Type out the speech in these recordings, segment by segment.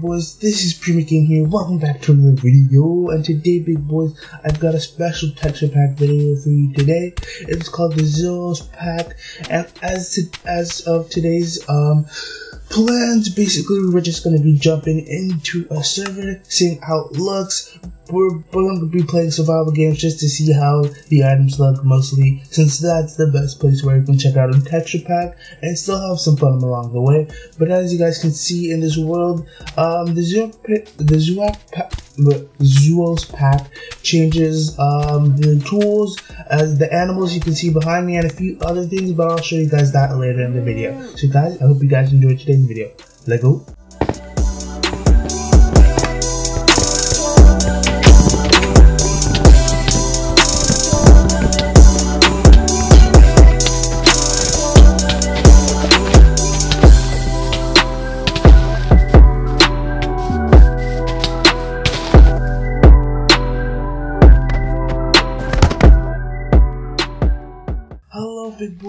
boys, this is Premic Gaming here. Welcome back to another video. And today, big boys, I've got a special texture pack video for you today. It's called the Zeuso Pack. And as to, as of today's um plans, basically, we're just gonna be jumping into a server, seeing how it looks. We're, gonna be playing survival games just to see how the items look, mostly, since that's the best place where you can check out a texture pack and still have some fun along the way. But as you guys can see in this world, um, the Zero the Zuak Zeuso pack changes um, the tools, as the animals you can see behind me, and a few other things. But I'll show you guys that later in the video. So guys, I hope you guys enjoyed today's video. Let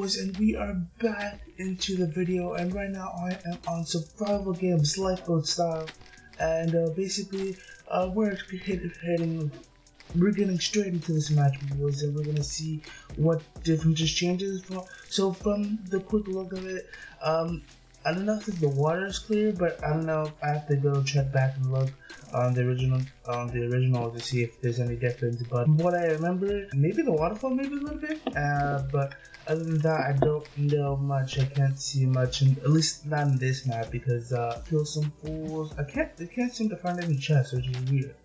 boys and we are back into the video and right now I am on survival games lifeboat style and uh, basically uh, we're heading we're getting straight into this match boys and we're gonna see what differences changes from so from the quick look of it um I don't know if the water is clear, but I don't know. I have to go check back and look on the original on the original to see if there's any difference. But what I remember, maybe the waterfall, maybe a little bit. Uh, but other than that, I don't know much. I can't see much, and at least not in this map because uh, kill some fools. I can't. I can't seem to find any chests, which is weird.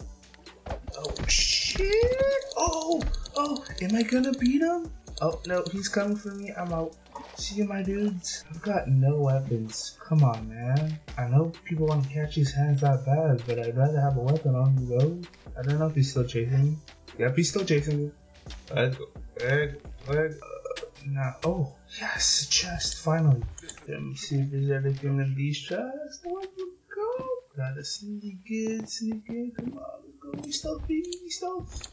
Oh shit! Oh, oh, am I gonna beat him? Oh no, he's coming for me. I'm out. See you, my dudes? I've got no weapons. Come on, man. I know people want to catch these hands that bad, but I'd rather have a weapon on me, though. I don't know if he's still chasing me. Yep, he's still chasing me. Let's go. Let's go. Let's go. Uh, nah. Oh, yes, chest, finally. Let me see if there's anything in these chests. Let's go. Gotta sneak in, sneak in. Come on, let's go. Be stealth, be stealth.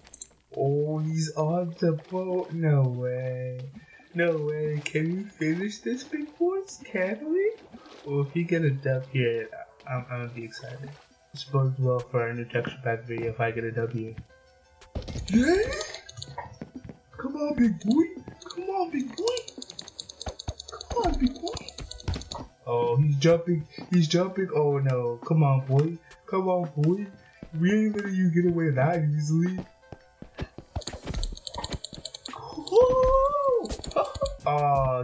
Oh, he's on the boat. No way. No way. Can we finish this, big boys? Can we? Well, if you get a dub here, I'm, I'm gonna be excited. This bodes well for our new texture pack video if I get a W. Yeah? Come on, big boy. Come on, big boy. Come on, big boy. Oh, he's jumping. He's jumping. Oh no. Come on, boy. Come on, boy. We ain't letting you get away that easily.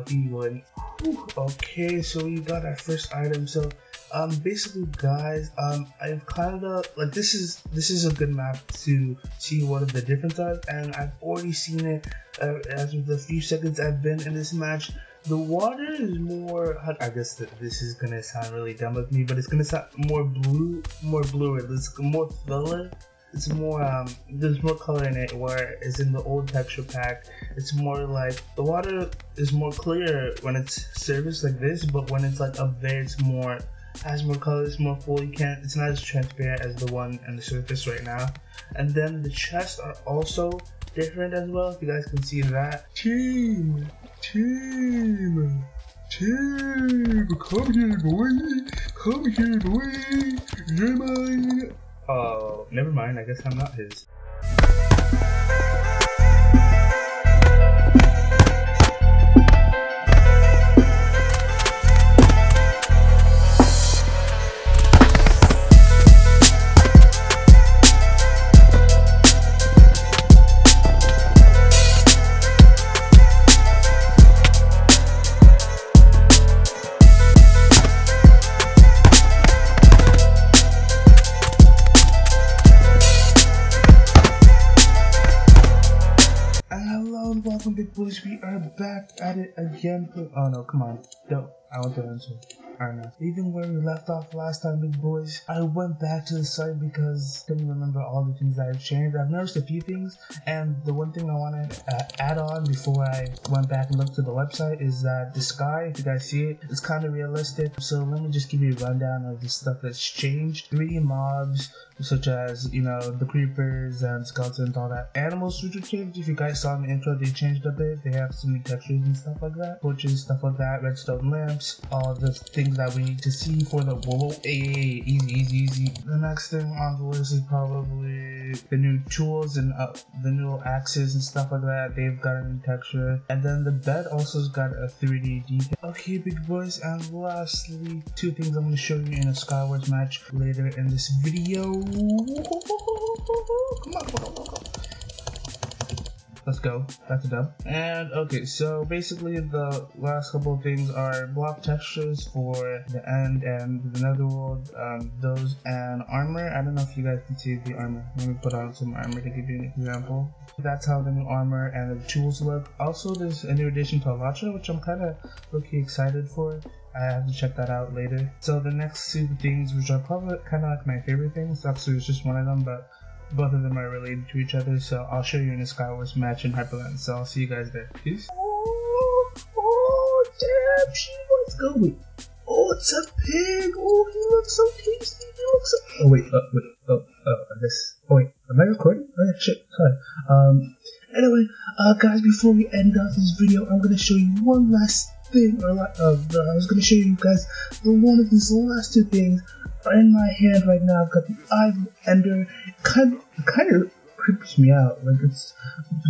He won. Whew. Okay, so we got our first item. So, um, basically, guys, um, I've kind of like this is this is a good map to see what the difference are, and I've already seen it uh, as of the few seconds I've been in this match. The water is more. I guess that this is gonna sound really dumb with me, but it's gonna sound more blue, more bluer. It's more filler it's more um there's more color in it where it's in the old texture pack. It's more like the water is more clear when it's surface like this but when it's like up there it's more has more color it's more full. You can't it's not as transparent as the one on the surface right now. And then the chests are also different as well if you guys can see that. Team team team come here boy. Come here boy. You're mine Oh, never mind. I guess I'm not his. Welcome big boys we are back at it again oh no come on don't i want to answer don't know. Even where we left off last time, big boys, I went back to the site because I couldn't remember all the things that I've changed. I've noticed a few things, and the one thing I want to uh, add on before I went back and looked to the website is that the sky, if you guys see it, it's kind of realistic. So let me just give you a rundown of the stuff that's changed. 3D mobs, such as, you know, the creepers and skeletons, all that. Animals which changed. If you guys saw in the intro, they changed a bit. They have some new textures and stuff like that. Torches, stuff like that. Redstone lamps, all the things that we need to see for the whoa, whoa hey, easy, easy, easy. The next thing on the list is probably the new tools and uh, the new axes and stuff like that. They've got a new texture, and then the bed also's got a 3D detail. Okay, big boys, and lastly, two things I'm gonna show you in a Skywars match later in this video. Come on, come on, come on. Let's go. That's a dub. And okay, so basically the last couple of things are block textures for the end and the netherworld, um, those and armor. I don't know if you guys can see the armor. Let me put on some armor to give you an example. That's how the new armor and the tools look. Also, there's a new addition to Elytra, which I'm kind of looking excited for. I have to check that out later. So the next two things, which are probably kind of like my favorite things, actually it's just one of them, but both of them are related to each other, so I'll show you in a Skywars match in Hyperland. So I'll see you guys there. Peace. Oh, oh damn, she was going. Oh, it's a pig. Oh, he looks so tasty. He looks so. Oh wait, uh, wait, oh, oh, guess. Oh wait, am I recording? Oh yeah, shit. Sorry. Um. Anyway, uh, guys, before we end off this video, I'm gonna show you one last thing. Or uh, I was gonna show you guys one of these last two things are in my hand right now. I've got the Eye of Ender. Kind of, kind of creeps me out. Like it's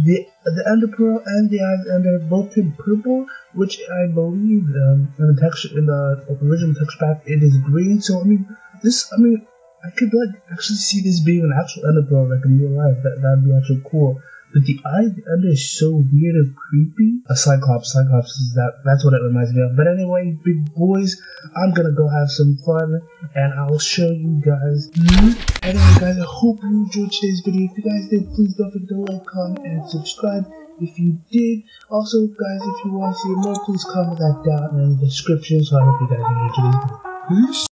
the the Ender Pearl and the Eye of Ender both in purple, which I believe um, in the texture in the original text pack it is green. So I mean, this I mean I could like actually see this being an actual Ender Pearl like in real life. That that'd be actually cool. But the eye under is so weird and creepy. A Cyclops, Cyclops is that that's what it reminds me of. But anyway, big boys, I'm gonna go have some fun and I'll show you guys. Mm-hmm. Anyway guys, I hope you enjoyed today's video. If you guys did, please don't forget to like, comment, and subscribe if you did. Also guys, if you want to see more, please comment that down in the description. So I hope you guys enjoyed today's video. Peace.